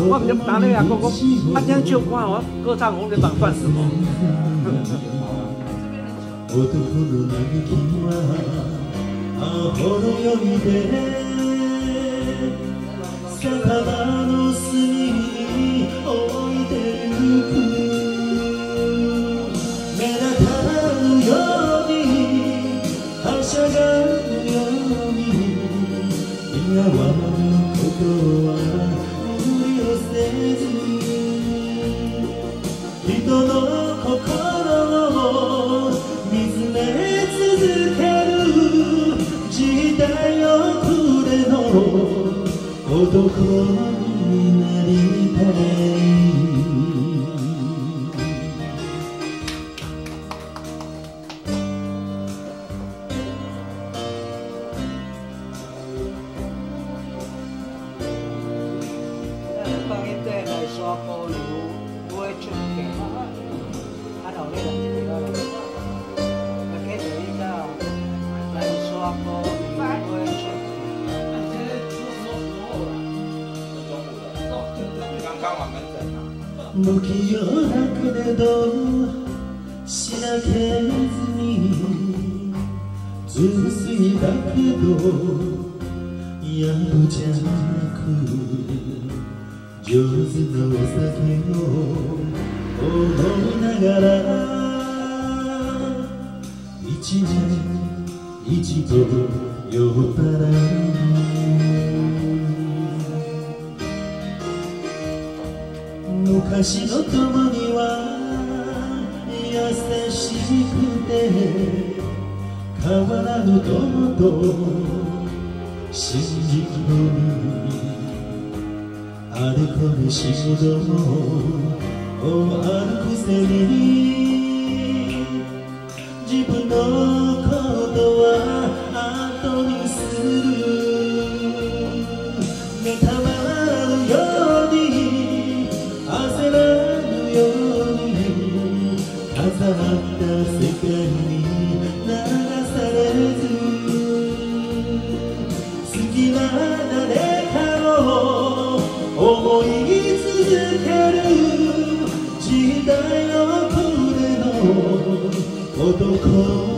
我唔知打你啊，讲讲啊，这样唱歌哦，歌唱红人榜算什么？れずに人の心を見つめ続ける時代遅れの男不。器用だけれどしらけずに純粋だけどやぶじゃなく上手なお酒を思いながら一年一度酔っ払う昔の友には優しくて変わらぬ友と信じ込みあれこれ仕事もあるくせにった世界に流されず好きな誰かを思い続ける。時代遅れの男。